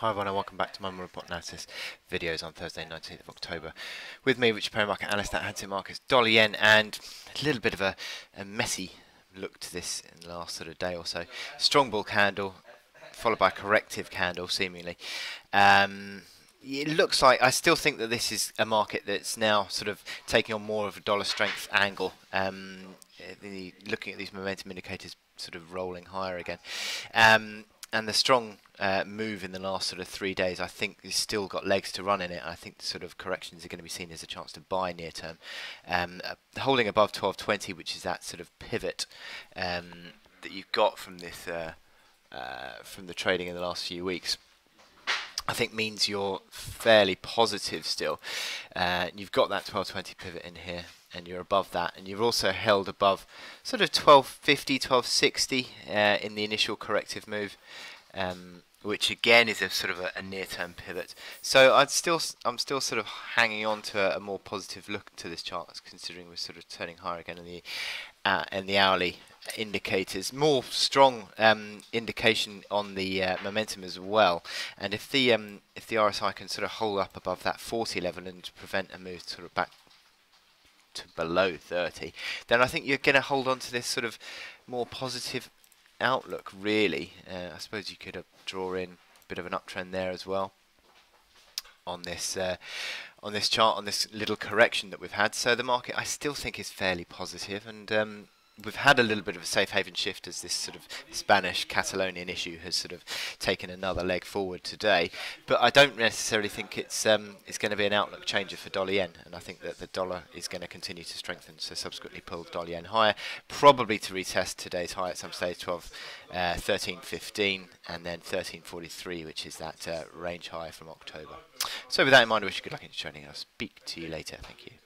Hi everyone and welcome back to my report analysis videos on Thursday 19th of October. With me, Richard Perry, market analyst at Hantec Markets, Dollar Yen, and a little bit of a, a, messy look to this in the last sort of day or so. Strong bull candle, followed by a corrective candle, seemingly. Um, it looks like I still think that this is a market that's now sort of taking on more of a dollar strength angle. Um, the, looking at these momentum indicators, sort of rolling higher again. Um, and the strong uh, move in the last sort of three days, I think, has still got legs to run in it. I think sort of corrections are going to be seen as a chance to buy near term. Um, uh, holding above 1220, which is that sort of pivot um, that you've got from this uh, uh, from the trading in the last few weeks. I think means you're fairly positive still. Uh, you've got that 1220 pivot in here and you're above that and you've also held above sort of 1250 1260 uh, in the initial corrective move um, which again is a sort of a, a, near-term pivot. So I'd still I'm still sort of hanging on to a, a, more positive look to this chart considering we're sort of turning higher again in the uh, in the hourly indicators. More strong um, indication on the uh, momentum as well. And if the um, if the RSI can sort of hold up above that 40 level and prevent a move sort of back to below 30, then I think you're going to hold on to this sort of more positive outlook, really. Uh, I suppose you could uh, draw in a bit of an uptrend there as well on this uh, on this chart, on this little correction that we've had. So the market, I still think, is fairly positive, and um, we've had a little bit of a safe haven shift as this sort of Spanish Catalonian issue has sort of taken another leg forward today. But I don't necessarily think it's um, it's going to be an outlook changer for dollar yen, and I think that the dollar is going to continue to strengthen. So subsequently pull dollar yen higher, probably to retest today's high at some stage 12, uh, 13.15, and then 13.43, which is that uh, range high from October. So with that in mind, I wish you good luck in trading. I'll speak to you later. Thank you.